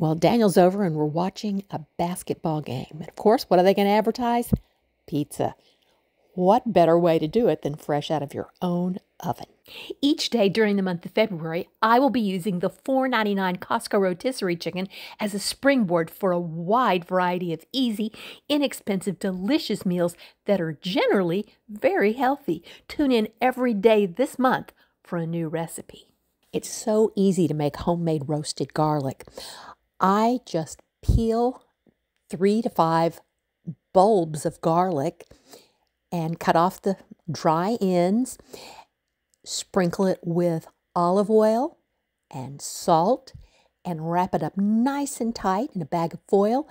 Well, Daniel's over and we're watching a basketball game. And of course, what are they going to advertise? Pizza. What better way to do it than fresh out of your own oven? Each day during the month of February, I will be using the $4.99 Costco rotisserie chicken as a springboard for a wide variety of easy, inexpensive, delicious meals that are generally very healthy. Tune in every day this month for a new recipe. It's so easy to make homemade roasted garlic. I just peel three to five bulbs of garlic and cut off the dry ends, sprinkle it with olive oil and salt, and wrap it up nice and tight in a bag of foil.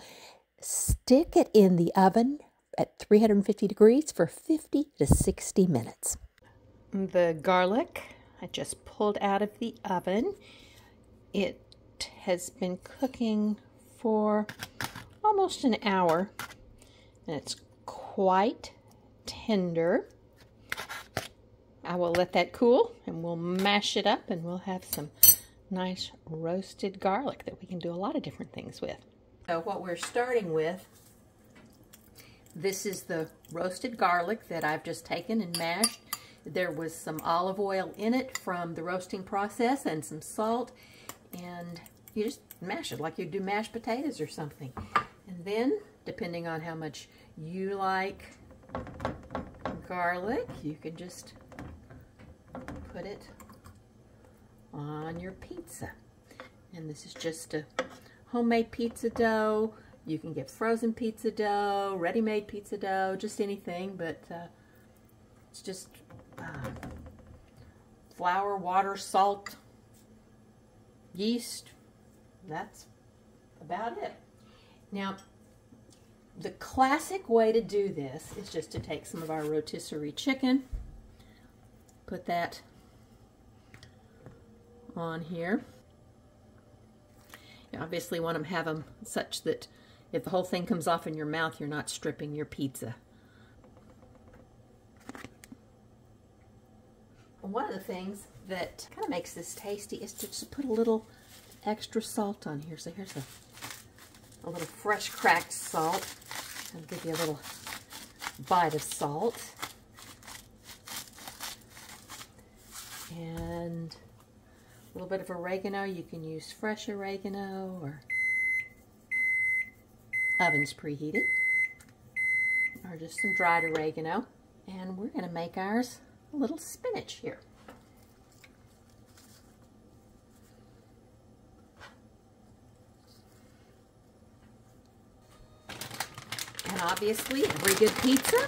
Stick it in the oven at 350 degrees for 50 to 60 minutes. The garlic I just pulled out of the oven. It has been cooking for almost an hour and it's quite tender. I will let that cool and we'll mash it up and we'll have some nice roasted garlic that we can do a lot of different things with. So what we're starting with, this is the roasted garlic that I've just taken and mashed. There was some olive oil in it from the roasting process and some salt and you just mash it like you do mashed potatoes or something. And then, depending on how much you like garlic, you can just put it on your pizza. And this is just a homemade pizza dough. You can get frozen pizza dough, ready-made pizza dough, just anything, but uh, it's just uh, flour, water, salt, yeast, that's about it. Now, the classic way to do this is just to take some of our rotisserie chicken, put that on here. You obviously want to have them such that if the whole thing comes off in your mouth, you're not stripping your pizza. One of the things that kind of makes this tasty is to just put a little extra salt on here. So here's a, a little fresh cracked salt. I'll give you a little bite of salt. And a little bit of oregano. You can use fresh oregano or oven's preheated. Or just some dried oregano. And we're going to make ours little spinach here. And obviously, every good pizza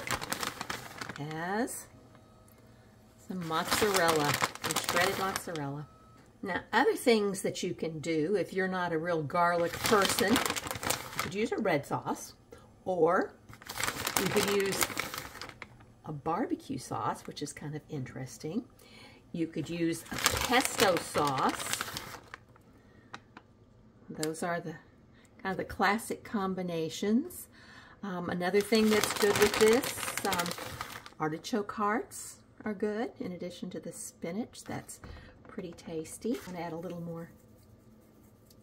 has some mozzarella, some shredded mozzarella. Now, other things that you can do if you're not a real garlic person, you could use a red sauce, or you could use a barbecue sauce, which is kind of interesting. You could use a pesto sauce. Those are the kind of the classic combinations. Um, another thing that's good with this, um, artichoke hearts are good in addition to the spinach. That's pretty tasty. I'm to add a little more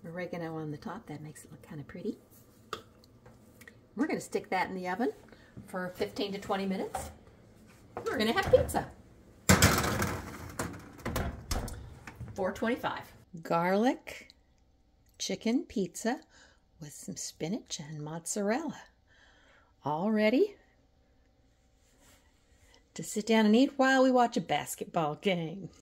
oregano on the top. That makes it look kind of pretty. We're going to stick that in the oven for 15 to 20 minutes. We're to have pizza. 425. Garlic chicken pizza with some spinach and mozzarella all ready to sit down and eat while we watch a basketball game.